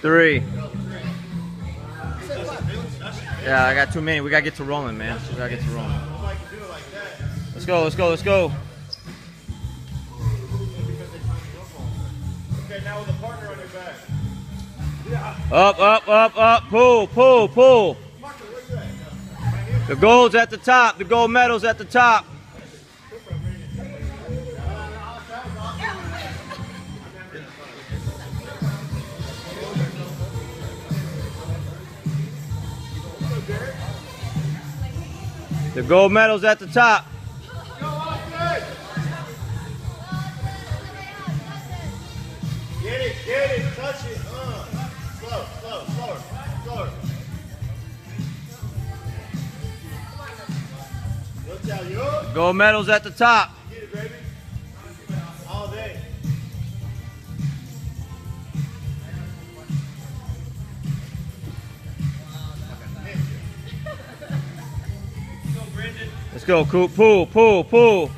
Three. Yeah, I got too many. We gotta get to rolling, man. We gotta get to rolling. Let's go, let's go, let's go. Okay, now with a partner on your back. Up, up, up, up. Pull, pull, pull. The gold's at the top. The gold medal's at the top. The gold medal's at the top. Get it, get it, touch it. Uh. Slow, slow, slower, slower. Watch out, yo. Gold medal's at the top. Let's go, Coop. Pull, pull, pull.